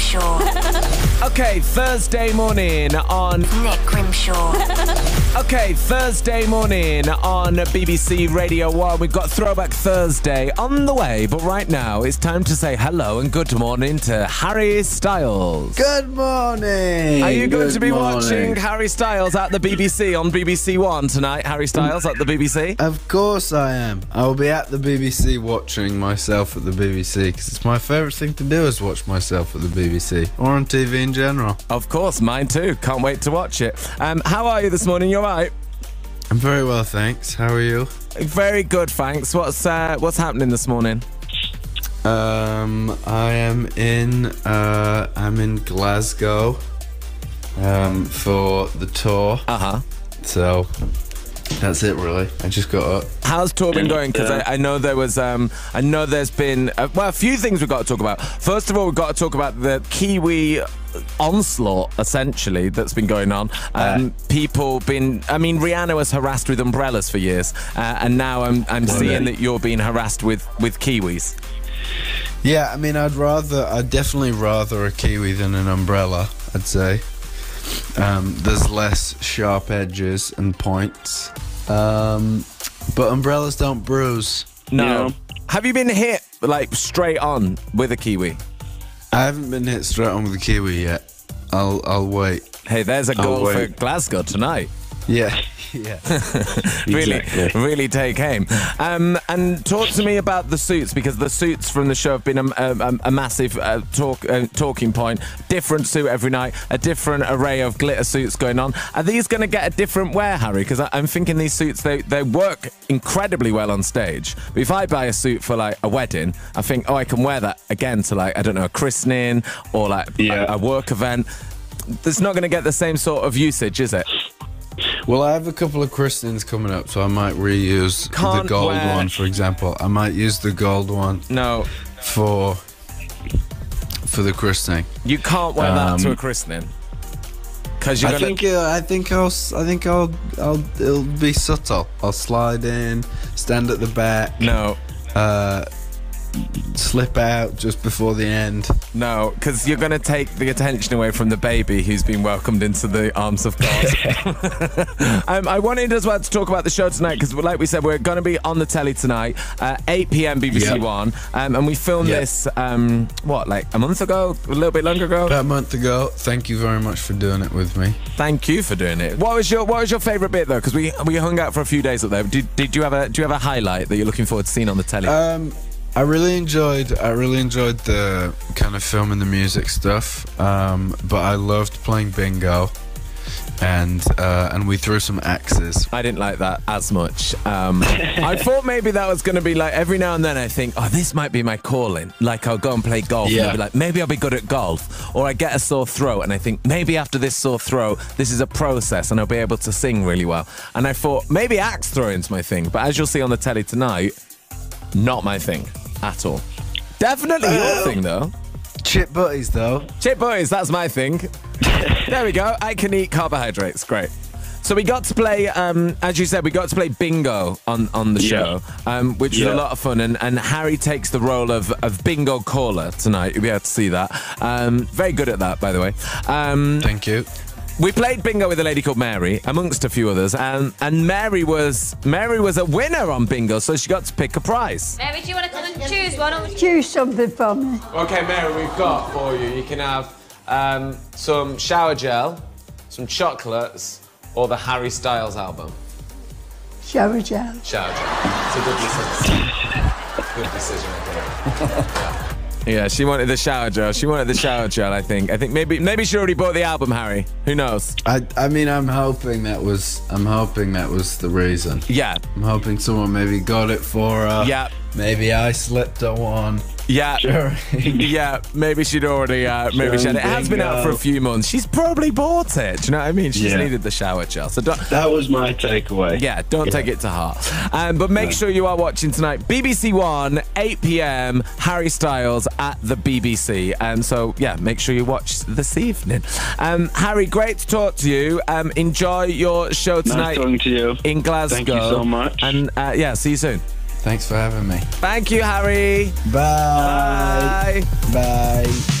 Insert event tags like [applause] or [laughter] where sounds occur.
Grimshaw. [laughs] Okay, Thursday morning on. Nick Grimshaw. [laughs] Okay, Thursday morning on BBC Radio 1. We've got Throwback Thursday on the way, but right now it's time to say hello and good morning to Harry Styles. Good morning. Are you going Good to be morning. watching Harry Styles at the BBC on BBC One tonight? Harry Styles at the BBC? Of course I am. I will be at the BBC watching myself at the BBC because it's my favourite thing to do is watch myself at the BBC or on TV in general. Of course, mine too. Can't wait to watch it. Um, how are you this morning? You're all right? I'm very well, thanks. How are you? Very good, thanks. What's uh, what's happening this morning? Um, I am in. Uh, I'm in Glasgow. Um, for the tour. Uh huh. So that's it, really. I just got up. How's tour been going? Because I, I know there was, um, I know there's been, uh, well, a few things we've got to talk about. First of all, we've got to talk about the Kiwi onslaught, essentially, that's been going on. Um, people been, I mean, Rihanna was harassed with umbrellas for years, uh, and now I'm, I'm seeing that you're being harassed with, with Kiwis. Yeah, I mean, I'd rather, I'd definitely rather a kiwi than an umbrella. I'd say. Um, there's less sharp edges and points. Um, but umbrellas don't bruise. No. Have you been hit, like, straight on with a Kiwi? I haven't been hit straight on with a kiwi yet. I'll, I'll wait. Hey, there's a goal for. Glasgow tonight. Yeah, [laughs] yeah. [laughs] really, Exactly. really take aim. Um, and talk to me about the suits because the suits from the show have been a, a, a massive uh, talk uh, talking point. Different suit every night, a different array of glitter suits going on. Are these going to get a different wear, Harry? Because I'm thinking these suits they they work incredibly well on stage. But if I buy a suit for like a wedding, I think oh I can wear that again to like I don't know a christening or like Yeah. a, a work event. It's not going to get the same sort of usage, is it? Well, I have a couple of christenings coming up, so I might reuse Can't the gold wear- one, for example. I might use the gold one No, for for the christening. You can't wear that to Um, a christening. Because you're I gonna. think uh, I think I'll s- I think I'll I'll it'll be subtle. I'll slide in, stand at the back, no, uh, slip out just before the end. no, because you're gonna take the attention away from the baby who's been welcomed into the arms of God. [laughs] [laughs] um, I wanted as well to talk about the show tonight because, like we said, we're gonna be on the telly tonight, uh, 8 p.m. BBC Yep. One, um, and we filmed Yep. this um, what like a month ago, a little bit longer ago. About a month ago. Thank you very much for doing it with me. Thank you for doing it. What was your What was your favourite bit though? Because we we hung out for a few days up there. Did, did you have a Do you have a highlight that you're looking forward to seeing on the telly? Um, I really enjoyed. I really enjoyed the kind of film and the music stuff. Um, but I loved playing bingo, and uh, and we threw some axes. I didn't like that as much. Um, [laughs] I thought maybe that was going to be like every now and then I think, oh, this might be my calling. Like I'll go and play golf and I'll be like, maybe I'll be good at golf. Or I get a sore throat and I think maybe after this sore throat, this is a process and I'll be able to sing really well. And I thought maybe axe throwing's my thing. But as you'll see on the telly tonight, not my thing at all. Definitely your thing though. Chip butties though. Chip boys, that's my thing. [laughs] there we go. I can eat carbohydrates. Great. So we got to play, um, as you said, we got to play bingo on, on the show, um, which was a lot of fun. And, and Harry takes the role of, of bingo caller tonight. You'll be able to see that. Um, very good at that, by the way. Um, Thank you. We played bingo with a lady called Mary, amongst a few others, and, and Mary was Mary was a winner on bingo, so she got to pick a prize. Mary, do you want to come and choose one? Or Choose something for me. Okay, Mary, we've got for you. You can have um, some shower gel, some chocolates, or the Harry Styles album. Shower gel. Shower gel. It's a good decision. good decision, I think. Yeah. [laughs] Yeah, she wanted the shower gel. She wanted the shower gel. I think. I think maybe maybe she already bought the album, Harry. Who knows? I I mean I'm hoping that was I'm hoping that was the reason. Yeah, I'm hoping someone maybe got it for her. Yeah. Maybe I slipped on one. Yeah, Sure. [laughs] yeah. Maybe she'd already. Uh, maybe she had it. It has been out for a few months. She's probably bought it. Do you know what I mean? She just Yeah. needed the shower gel. So don't. That was my takeaway. Yeah, don't take it to heart. Um, but make sure you are watching tonight. BBC One, 8 p.m. Harry Styles at the BBC. And so, yeah, make sure you watch this evening. Um, Harry, great to talk to you. Um, enjoy your show tonight Nice talking to you. in Glasgow. Thank you so much. And uh, yeah, see you soon. Thanks for having me. Thank you, Harry. Bye. Bye. Bye.